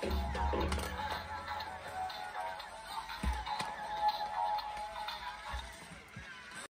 できた!